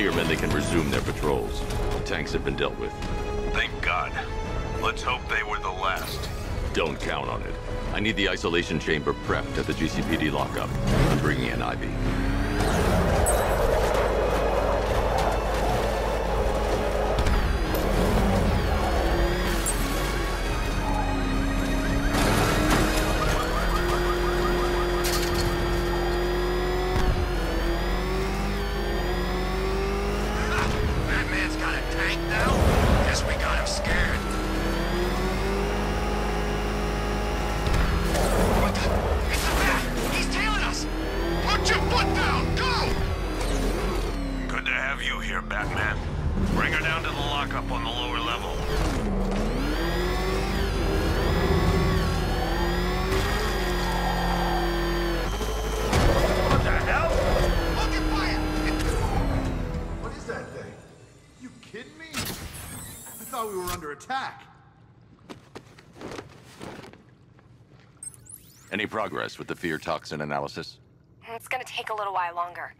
Tell men they can resume their patrols. The tanks have been dealt with. Thank God. Let's hope they were the last. Don't count on it. I need the isolation chamber prepped at the GCPD lockup. I'm bringing in Ivy. We were under attack. Any progress with the fear toxin analysis? It's gonna take a little while longer.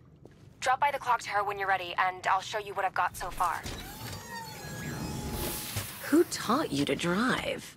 Drop by the clock tower when you're ready, and I'll show you what I've got so far. Who taught you to drive?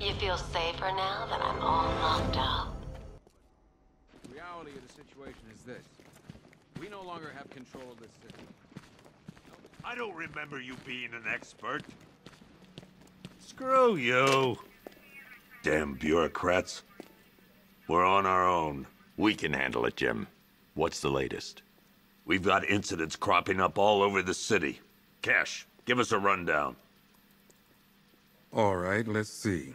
You feel safer now that I'm all locked up? The reality of the situation is this. We no longer have control of this city. I don't remember you being an expert. Screw you. Damn bureaucrats. We're on our own. We can handle it, Jim. What's the latest? We've got incidents cropping up all over the city. Cash, give us a rundown. All right, let's see.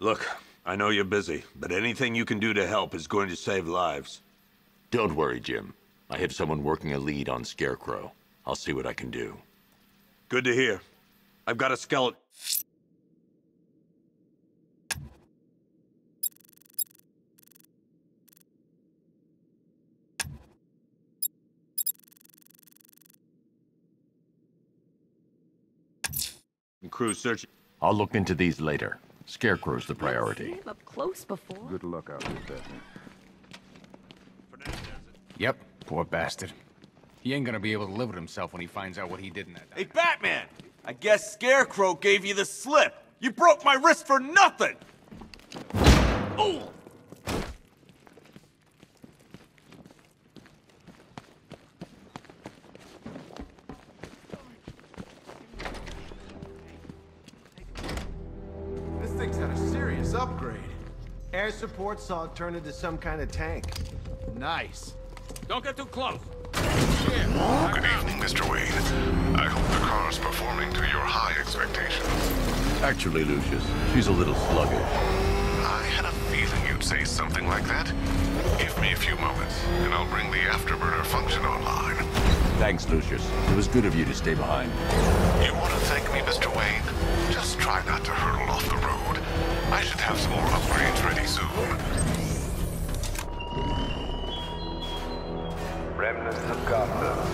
Look, I know you're busy, but anything you can do to help is going to save lives. Don't worry, Jim. I have someone working a lead on Scarecrow. I'll see what I can do. Good to hear. I've got a skeleton. Crew searching. I'll look into these later. Scarecrow's the priority. Live up close before. Good luck out there, Batman. Yep, poor bastard. He ain't gonna be able to live with himself when he finds out what he did in that. Hey, Batman! I guess Scarecrow gave you the slip. You broke my wrist for nothing! Oh! Support saw it turn into some kind of tank. Nice. Don't get too close. Good evening, Mr. Wayne. I hope the car's performing to your high expectations. Actually, Lucius, she's a little sluggish. I had a feeling you'd say something like that. Give me a few moments, and I'll bring the afterburner function online. Thanks, Lucius. It was good of you to stay behind. You want to thank me, Mr. Wayne? Just try not to hurtle off the road. I should have some more Remnants of Gotham,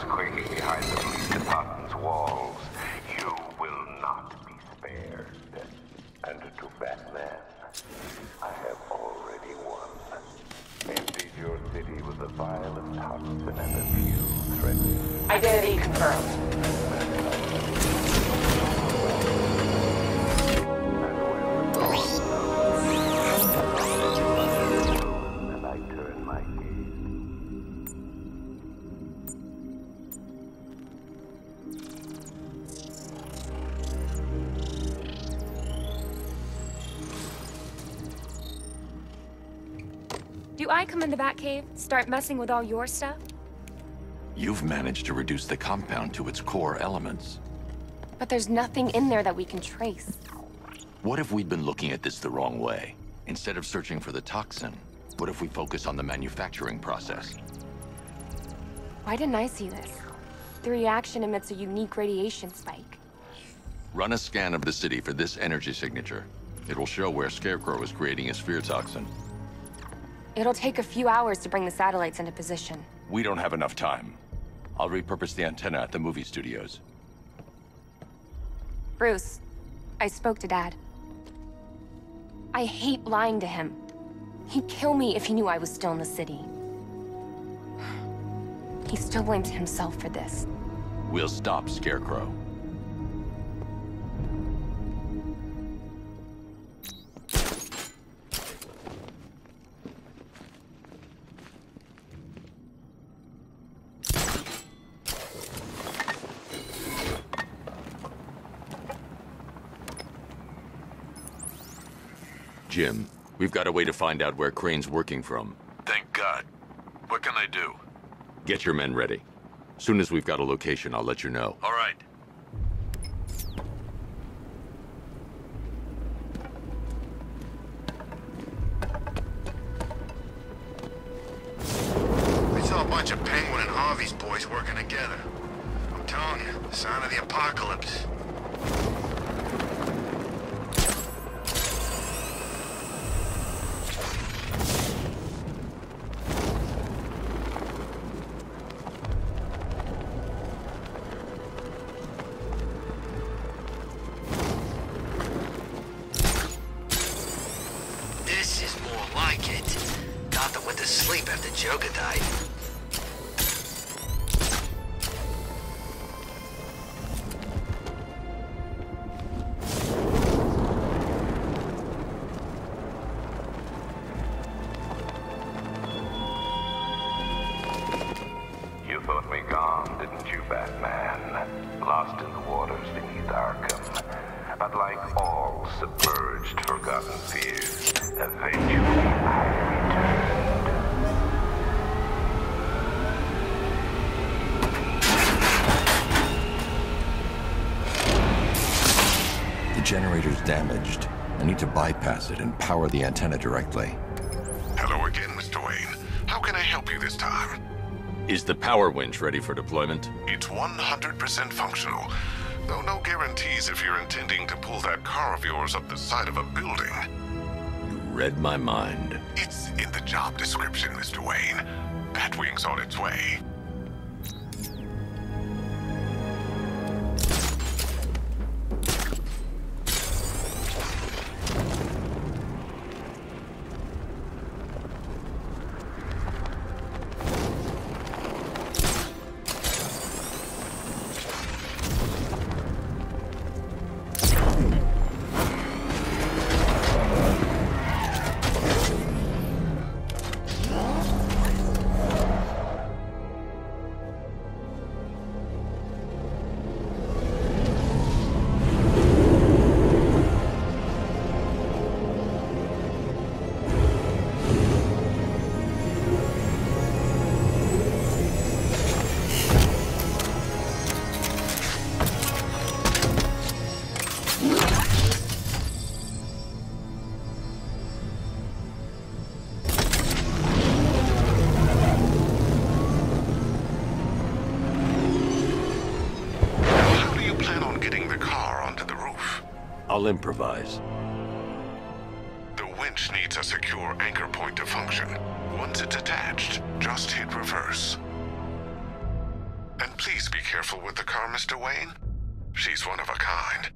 cowards quaking behind the police department's walls, you will not be spared. And to Batman, I have already won. Emptied your city with violent toxin and a few threatening Identity confirmed. I come in the Batcave, start messing with all your stuff? You've managed to reduce the compound to its core elements. But there's nothing in there that we can trace. What if we'd been looking at this the wrong way? Instead of searching for the toxin, what if we focus on the manufacturing process? Why didn't I see this? The reaction emits a unique radiation spike. Run a scan of the city for this energy signature. It will show where Scarecrow is creating his fear toxin. It'll take a few hours to bring the satellites into position. We don't have enough time. I'll repurpose the antenna at the movie studios. Bruce, I spoke to Dad. I hate lying to him. He'd kill me if he knew I was still in the city. He still blames himself for this. We'll stop Scarecrow. Jim, we've got a way to find out where Crane's working from. Thank God. What can I do? Get your men ready. Soon as we've got a location, I'll let you know. All right. Went to sleep after Joker died. You thought me gone, didn't you, Batman? Lost in the waters beneath Arkham. But like all submerged, forgotten fears, eventually I returned. The generator's damaged. I need to bypass it and power the antenna directly. Hello again, Mr. Wayne. How can I help you this time? Is the power winch ready for deployment? It's 100% functional. Though no guarantees if you're intending to pull that car of yours up the side of a building. You read my mind. It's in the job description, Mr. Wayne. Batwing's on its way. I'll improvise. The winch needs a secure anchor point to function. Once it's attached, just hit reverse. And please be careful with the car, Mr. Wayne. She's one of a kind.